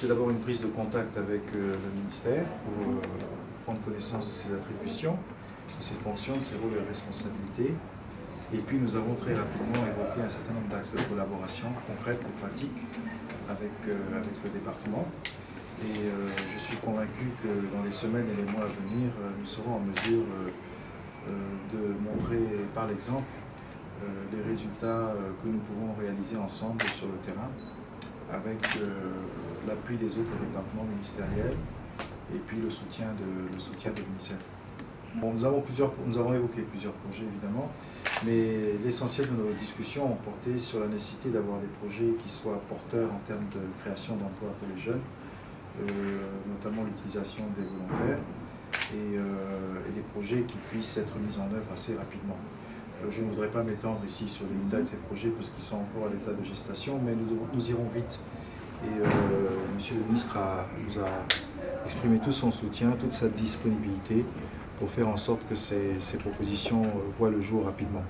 C'est d'abord une prise de contact avec euh, le ministère pour euh, prendre connaissance de ses attributions, de ses fonctions, de ses rôles et responsabilités. Et puis nous avons très rapidement évoqué un certain nombre d'axes de collaboration concrètes et pratiques avec, euh, avec le département. Et je suis convaincu que dans les semaines et les mois à venir, nous serons en mesure de montrer par l'exemple les résultats que nous pouvons réaliser ensemble sur le terrain avec l'appui des autres départements ministériels et puis le soutien de, le soutien de l'UNICEF. Nous, avons plusieurs, nous avons évoqué plusieurs projets évidemment, mais l'essentiel de nos discussions ont porté sur la nécessité d'avoir des projets qui soient porteurs en termes de création d'emplois pour les jeunes, euh, notamment l'utilisation des volontaires, et, euh, et des projets qui puissent être mis en œuvre assez rapidement. Euh, Je ne voudrais pas m'étendre ici sur les détails de ces projets parce qu'ils sont encore à l'état de gestation, mais nous irons vite. Et euh, Monsieur le ministre nous a exprimé tout son soutien, toute sa disponibilité pour faire en sorte que ces, ces propositions euh, voient le jour rapidement.